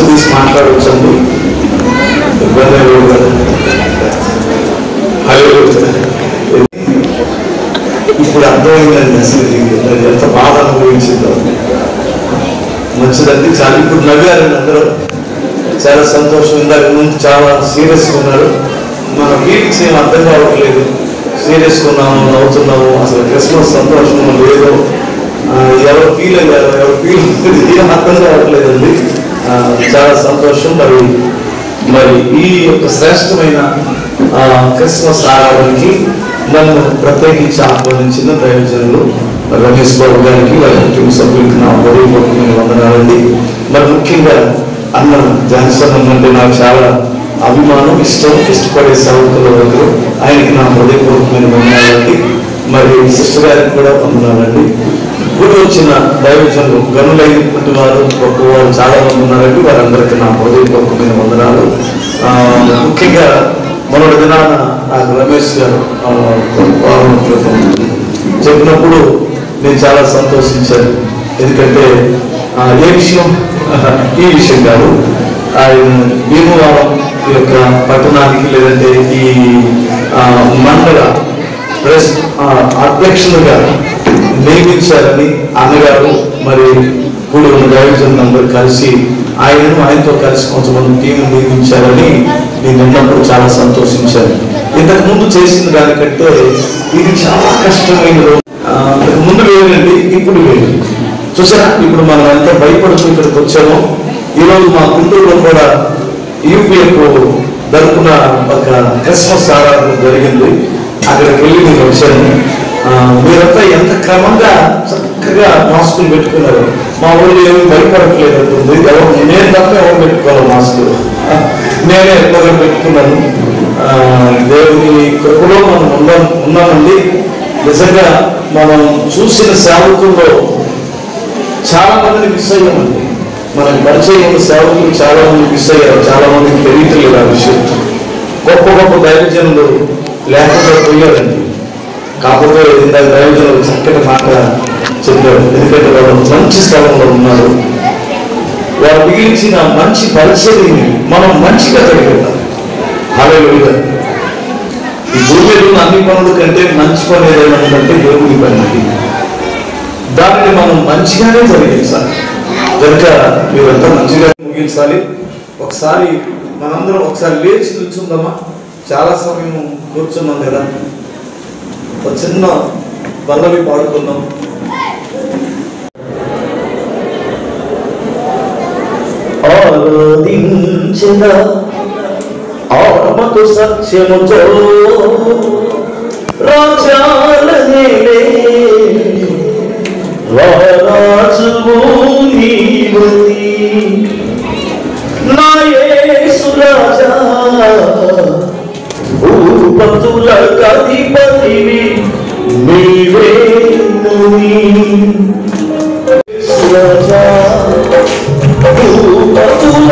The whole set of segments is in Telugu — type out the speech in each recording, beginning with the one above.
మనసు తీసి మాట్లాడవచ్చండి ఇబ్బంది హలో. ఇప్పుడు అర్థమైందండి అసలు ఎంత బాధ అనుభవించిందో. మంచిదండి. చాలా ఇప్పుడు నవ్వారండి అందరూ. చాలా సంతోషం. ఇందాక ముందు చాలా సీరియస్గా ఉన్నారు. మన ఫీలింగ్స్ ఏం అర్థం కావట్లేదు. సీరియస్గా ఉన్నాము నవ్వుతున్నాము? అసలు క్రిస్మస్ సంతోషం లేదు. ఎవరు ఫీల్ అయ్యారు ఎవరు ఫీల్ ఏం అర్థం కావట్లేదండి. చాలా సంతోషం. మరి మరి ఈ యొక్క శ్రేష్టమైన క్రిస్మస్ ఆరాధనకి నన్ను ప్రత్యేకించి ఆహ్వానించిన ప్రయోజనాలు రమేష్ బాబు గారికి వారి కుటుంబ సభ్యులకి నా హృదయపూర్వకమైన వందనాలండి మరి ముఖ్యంగా అన్న జాన్సన్ అంటే నాకు చాలా అభిమానం ఇష్టం. ఇష్టపడే సేవకులు ఒకరు ఆయనకి నా హృదయపూర్వకమైన వందనాలండి మరి సిస్టర్ గారికి కూడా వందనాలండి ఇప్పుడు వచ్చిన దైవజనులు గనులైనటువంటి వారు గొప్పవారు చాలా మంది ఉన్నారండి వారందరికీ నా హృదయపూర్వకమైన వందనాలు. ముఖ్యంగా మొన్నటి దినాన నాకు రమేష్ గారు చెప్పినప్పుడు నేను చాలా సంతోషించాను. ఎందుకంటే ఏ విషయం? ఈ విషయం కాదు. ఆయన భీమవరం ఈ యొక్క పట్టణానికి లేదంటే ఈ మండల ప్రెస్ అధ్యక్షులుగా నియమించాలని అన్నగారు మరి కూడి ఉన్న దైవజనులందరూ కలిసి ఆయనను ఆయనతో కలిసి కొంతమంది టీంను నియమించారని నేను విన్నప్పుడు చాలా సంతోషించాను. ఇంతకు ముందు చేసిన దానికంటే ఇది చాలా కష్టమైన రోజు. ఇంతకు ముందు వేరండి ఇప్పుడు వేరు. చూసారా? ఇప్పుడు మనం ఎంత భయపడుతూ ఇక్కడికి వచ్చామో ఈరోజు మా గుంటూరులో కూడా యూపీఎఫ్ జరుపుకున్న ఒక క్రిస్మస్ ఆరాధన జరిగింది. అక్కడికి వెళ్ళి నేను వచ్చాను. మీరంతా ఎంత క్రమంగా చక్కగా మాస్కులు పెట్టుకున్నారు? మా ఊళ్ళో ఏమి భయపడట్లేదు అంటుంది. ఎవరు? నేను తప్ప ఎవరు పెట్టుకోవాలి మాస్కులు? నేనే ఎక్కువగా పెట్టుకున్నాను. దేవుని కృపలో మనం ఉన్నాం ఉన్నామండి. నిజంగా మనం చూసిన సేవకుల్లో చాలా మందిని మిస్ అయ్యామండి. మనం పరిచయం సేవకులు చాలా మంది మిస్ అయ్యారు. చాలా మందికి తెలియట్లేదు ఆ విషయం. గొప్ప గొప్ప దైవజనులు లేకుండా పోయారండి. కాకపోతే ఇందాక దైవజనులు చక్కటి మాట చెప్పారు ఎందుకంటే వాళ్ళు మంచి స్థలంలో ఉన్నారు వారు మిగిలించిన మంచి పరిచయం మనం మంచిగా జరిగేద్దాం అలా ఈ భూమిలో అన్ని పనుల కంటే మంచి పని ఏదైనా దేవుడి పని దానిని మనం మంచిగానే జరిగించాలి కనుక మీరంతా మంచిగా ముగించాలి. ఒకసారి మనందరం ఒకసారి లేచి నిల్చుందామా చాలా సమయం కూర్చున్నాం కదా. ఒక చిన్న పల్లవి పాడుకుందాం. ఆరాధించిన ఆత్మకు సత్యముతో రాజాలనేలే రారాజువు నీవని నా యేసు రాజా భూపతుల కధిపతివి నీవేనని యేసు రాజా భూపతుల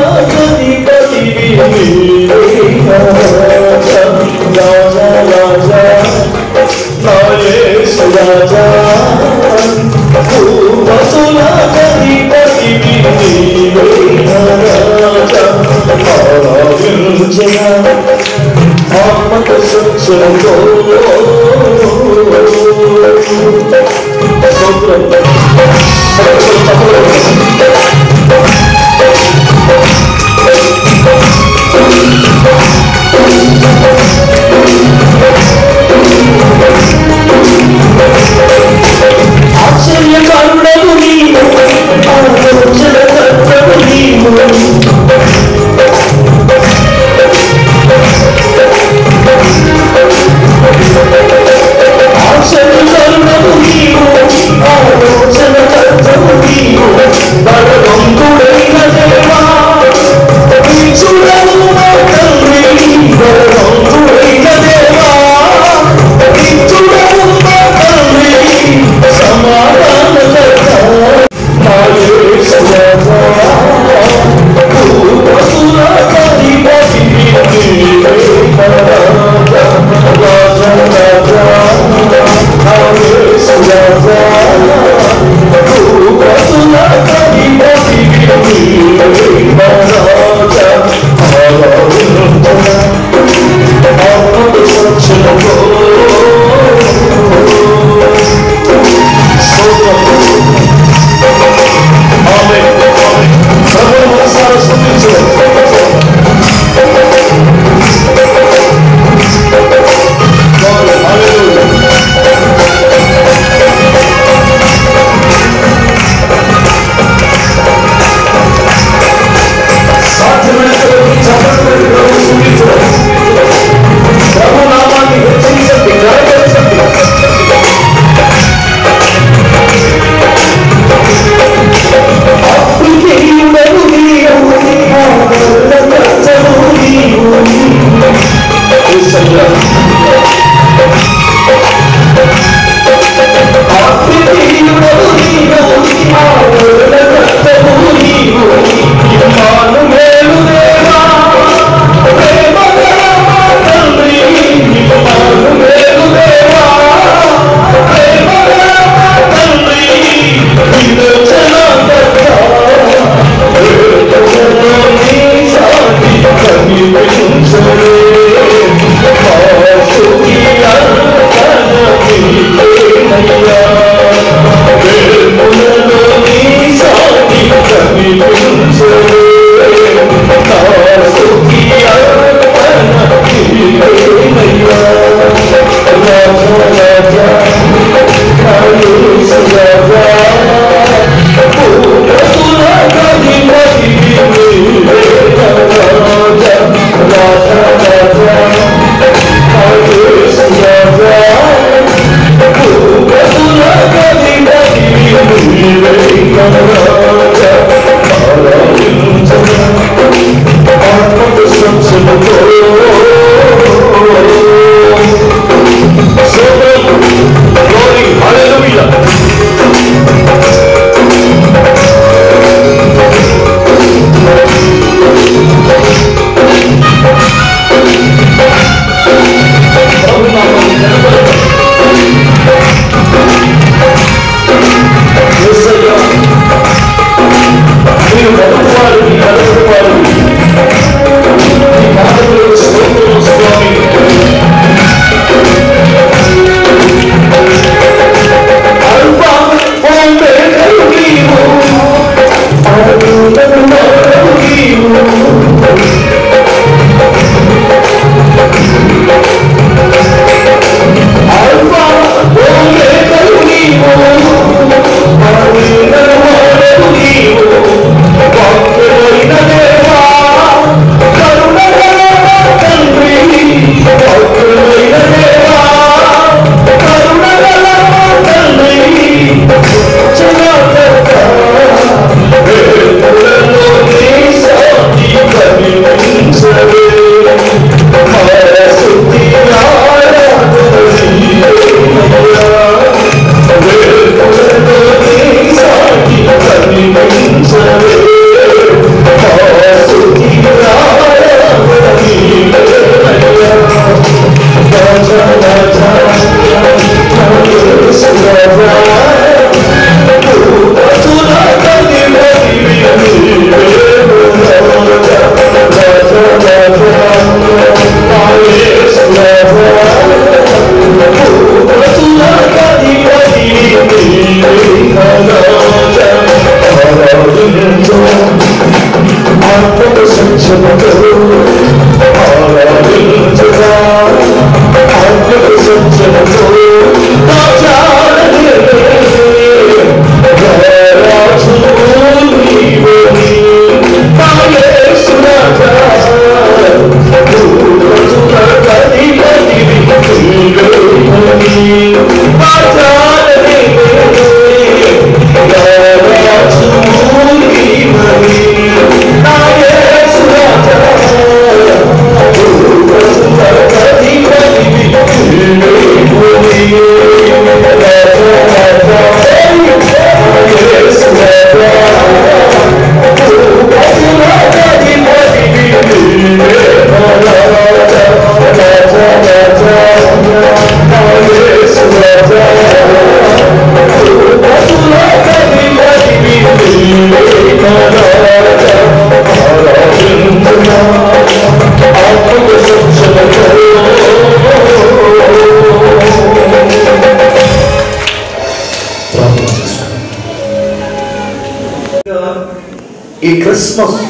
ఈ క్రిస్మస్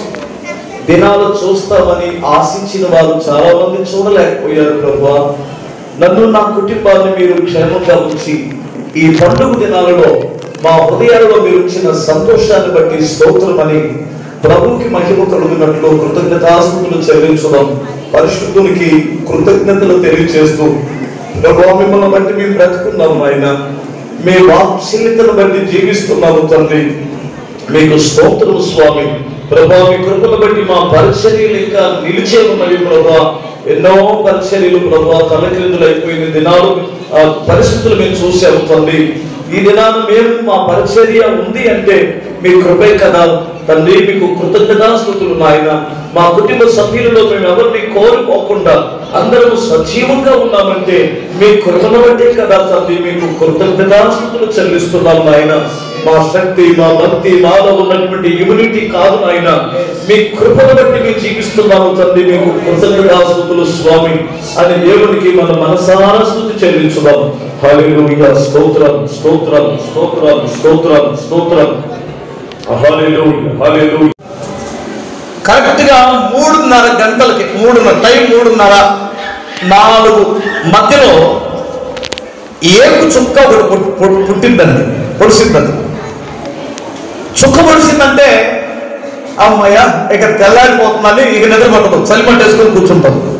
దినాలు చూస్తామని ఆశించిన వారు చాలా మంది చూడలేకపోయారు ప్రభా. నన్ను నా కుటుంబాన్ని మీరు క్షేమంగా ఉంచి ఈ పండుగ దినాలలో మా హృదయాలలో మీరు ఇచ్చిన సంతోషాన్ని బట్టి స్తోత్రమని ప్రభుకి మహిమ కలుగునట్లు కృతజ్ఞతాస్తుతులు చెల్లించడం పరిశుద్ధునికి కృతజ్ఞతలు తెలియజేస్తూ ప్రభావ మిమ్మల్ని బట్టి మేము బ్రతుకున్నాము ఆయన మీ వాత్సల్యతను బట్టి జీవిస్తున్నాము తండ్రి. మీకు స్తోత్రం స్వామి. ప్రభా మీ కృపను బట్టి మా పరిచర్యలు ఇంకా నిలిచే ఉన్నవి ప్రభా ఎన్నో పరిచర్యలు ప్రభా తలక్రిందులు అయిపోయిన దినాలు ఆ పరిస్థితులు మేము చూసాము తండ్రి. ఈ దినాన మేము మా పరిచర్య ఉంది అంటే మీ కృపే కదా. తండ్రి మీకు కృతజ్ఞతాస్తుతులు నాయన. మా కుటుంబ సభ్యులలో మేము ఎవరిని కోరుకోకుండా అందరూ సజీవంగా ఉన్నామంటే మీ కృపను బట్టే కదా తండ్రి మీకు కృతజ్ఞతాస్తుతులు చెల్లిస్తున్నాం నాయన. మా శక్తి మా భక్తి మాలో ఉన్నటువంటి ఇమ్యూనిటీ కాదు నాయన. మీ కృపను బట్టి మేము జీవిస్తున్నాము తండ్రి. మీకు కృతజ్ఞతాస్తుతులు స్వామి. అని దేవునికి మన మనసారా స్థుతి చెల్లించుదాం. హల్లెలూయా. స్తోత్రం స్తోత్రం స్తోత్రం స్తోత్రం స్తోత్రం. కరెక్ట్గా మూడున్నర గంటలకి మూడున్నర టైం మూడున్నర నాలుగు మధ్యలో ఏకు చుక్క ఒకటి పుట్టిందండి. పొడిసిందండి. చుక్క పొడిసిందంటే అమ్మయ్య ఇక తెల్లారిపోతుందని ఇక నిద్ర పట్టదు. చలి పట్టేసుకొని కూర్చుంటాం.